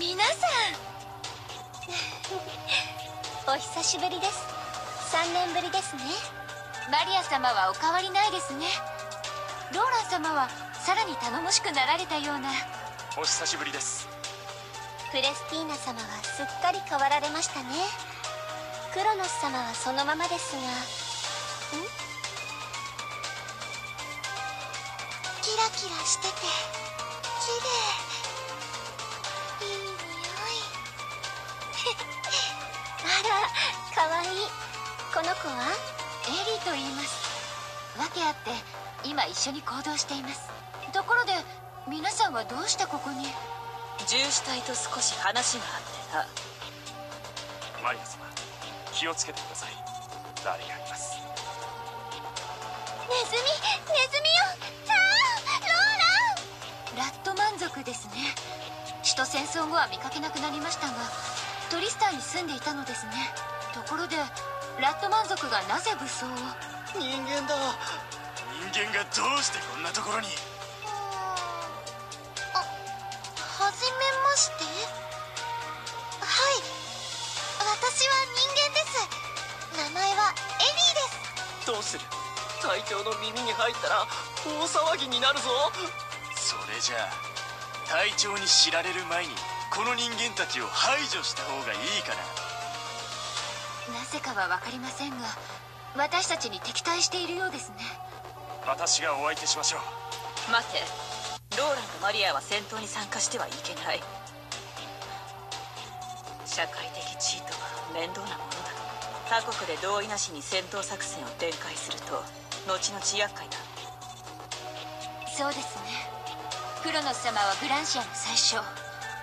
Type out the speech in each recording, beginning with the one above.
皆さん。お久しぶりです。3年ぶりですね。マリア様はお変わりないですね。ローラン様はさらに頼もしくなられたような。お久しぶりです。クレスティーナ様はすっかり変わられましたね。クロノス様はそのままですが。ん？キラキラしてて綺麗らかわいい。この子はエリーと言います。訳あって今一緒に行動しています。ところで皆さんはどうしてここに？獣死体と少し話があってなマリア様気をつけてください。ダーリンがいます？ネズミネズミよ！ああローラン！ラット満足ですね。首都戦争後は見かけなくなりましたがトリスタンに住んでいたのですね。ところでラット満足がなぜ武装を？人間だ。人間がどうしてこんなところに？あはじめまして。はい。私は人間です。名前はエリーです。どうする？隊長の耳に入ったら大騒ぎになるぞ。それじゃあ隊長に知られる前にこの人間たちを排除した方がいいかななぜかは分かりませんが私たちに敵対しているようですね。私がお相手しましょう。待て。ローランとマリアは戦闘に参加してはいけない。社会的地位とは面倒なものだ。他国で同意なしに戦闘作戦を展開すると後々厄介だ。そうですね。クロノス様はグランシアの最初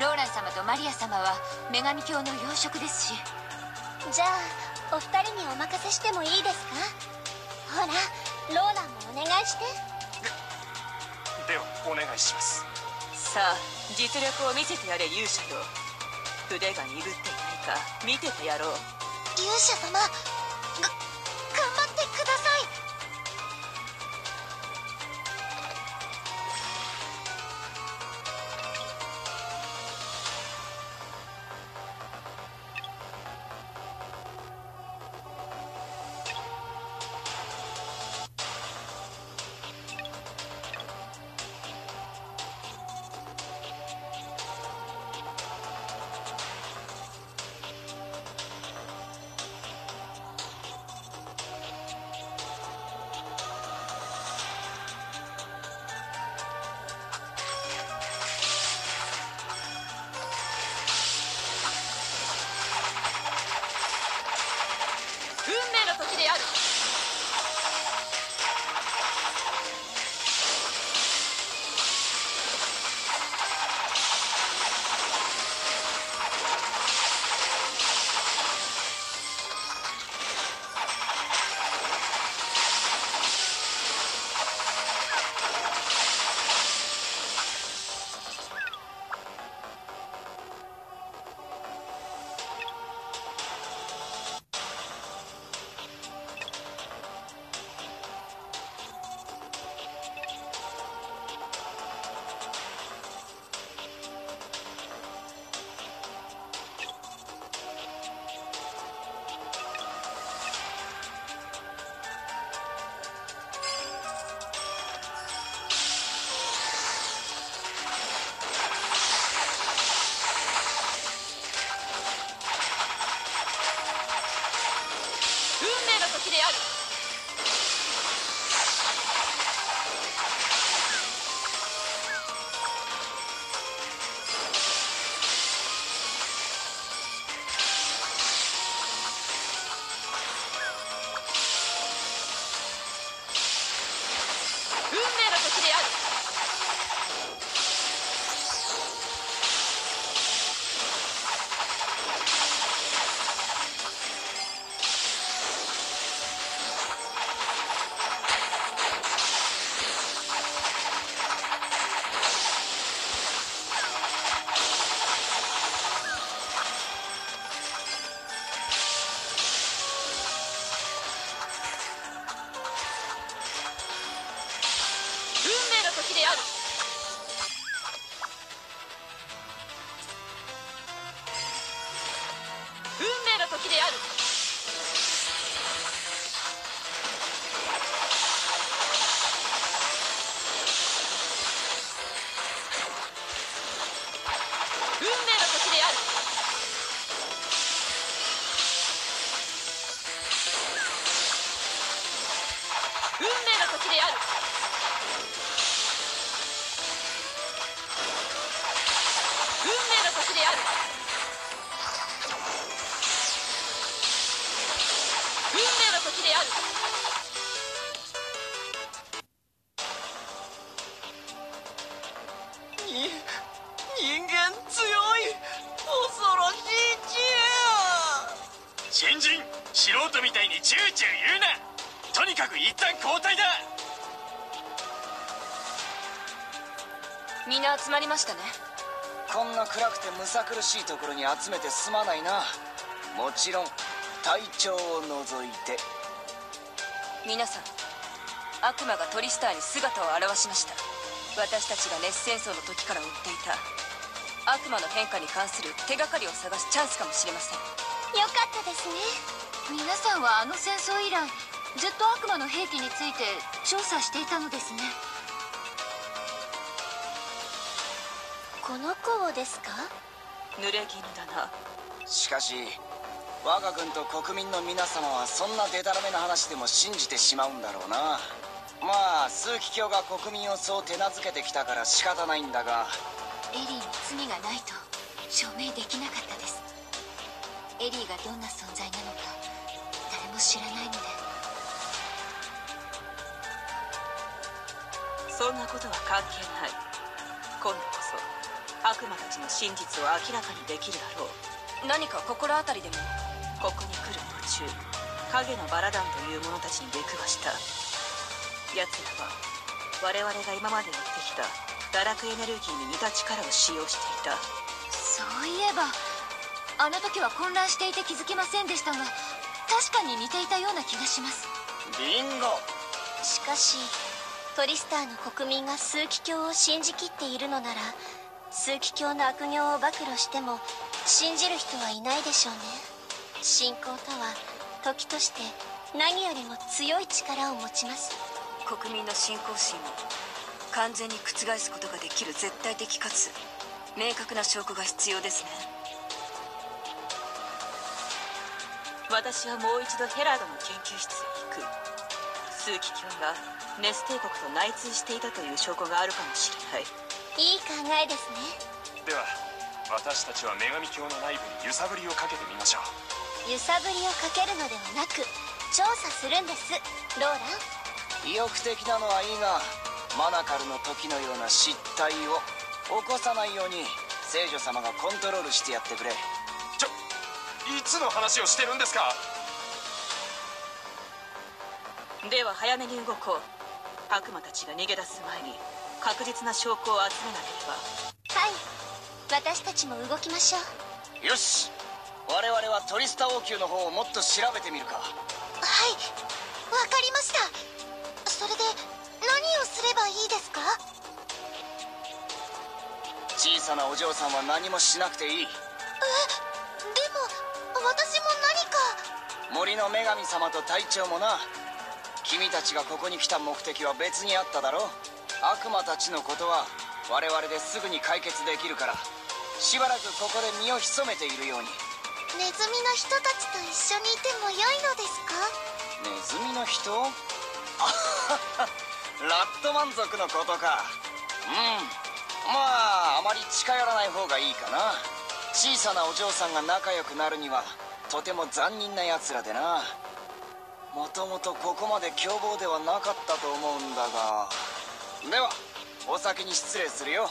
ローラン様とマリア様は女神教の養殖ですし。じゃあお二人にお任せしてもいいですか？ほらローランもお願いして。ではお願いします。さあ実力を見せてやれ勇者よ。腕が鈍っていないか見ててやろう。勇者様 Got it. きである。運命の時である。に人間強い。恐ろしい知恵新人素人みたいにチューチュー言うな。とにかく一旦交代だ。みんな集まりましたねこんな暗くてむさ苦しいところに集めてすまないな。もちろん隊長を除いて。皆さん悪魔がトリスターに姿を現しました。私たちが熱戦争の時から追っていた。悪魔の変化に関する手がかりを探すチャンスかもしれません。よかったですね。皆さんはあの戦争以来ずっと悪魔の兵器について調査していたのですねこの子をですか？濡れ衣だな。しかし我が軍と国民の皆様はそんなデタラメな話でも信じてしまうんだろうな。まあ枢機卿が国民をそう手なずけてきたから仕方ないんだが。エリーに罪がないと証明できなかったです。エリーがどんな存在なのか誰も知らないので。そんなことは関係ない。今度こそ悪魔たちの真実を明らかにできるだろう。何か心当たりでも？ここに来る途中影のバラ団という者たちに出くわした。奴らは我々が今までやってきた堕落エネルギーに似た力を使用していた。そういえばあの時は混乱していて気づきませんでしたが確かに似ていたような気がします。ビンゴ。しかしトリスターの国民が枢機卿を信じきっているのなら枢機卿の悪行を暴露しても信じる人はいないでしょうね。信仰とは時として何よりも強い力を持ちます。国民の信仰心を完全に覆すことができる絶対的かつ明確な証拠が必要ですね。私はもう一度ヘラードの研究室へ行く。枢機卿がネス帝国と内通していたという証拠があるかもしれないいい考えですね。では私たちは女神教の内部に揺さぶりをかけてみましょう。揺さぶりをかけるのではなく調査するんです。ローラン。意欲的なのはいいがマナカルの時のような失態を起こさないように聖女様がコントロールしてやってくれ。ちょいつの話をしてるんですか？では早めに動こう。悪魔たちが逃げ出す前に確実な証拠を集めなければ。はい。私たちも動きましょう。よし。我々はトリスタ王宮の方をもっと調べてみるか。はい。わかりました。それで何をすればいいですか？小さなお嬢さんは何もしなくていい。えでも私も何か。森の女神様と隊長もな。君たちがここに来た目的は別にあっただろ悪魔たちのことは我々ですぐに解決できるからしばらくここで身を潜めているように。ネズミの人たちと一緒にいても良いのですか？ネズミの人？ラット満足のことか。うん。まああまり近寄らない方がいいかな。小さなお嬢さんが仲良くなるにはとても残忍な奴らでな。もともとここまで凶暴ではなかったと思うんだがではお先に失礼するよ。